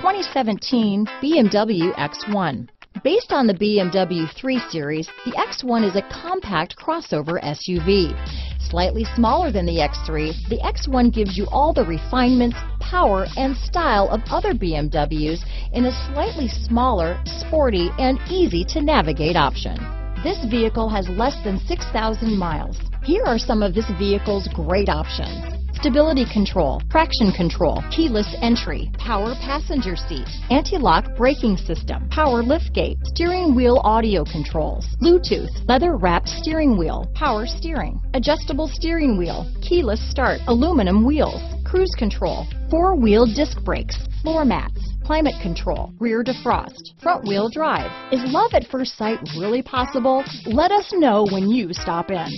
2017 BMW X1. Based on the BMW 3 Series, the X1 is a compact crossover SUV. Slightly smaller than the X3, the X1 gives you all the refinements, power, and style of other BMWs in a slightly smaller, sporty, and easy to navigate option. This vehicle has less than 6,000 miles. Here are some of this vehicle's great options stability control, traction control, keyless entry, power passenger seat, anti-lock braking system, power liftgate, steering wheel audio controls, Bluetooth, leather wrapped steering wheel, power steering, adjustable steering wheel, keyless start, aluminum wheels, cruise control, four-wheel disc brakes, floor mats, climate control, rear defrost, front wheel drive. Is love at first sight really possible? Let us know when you stop in.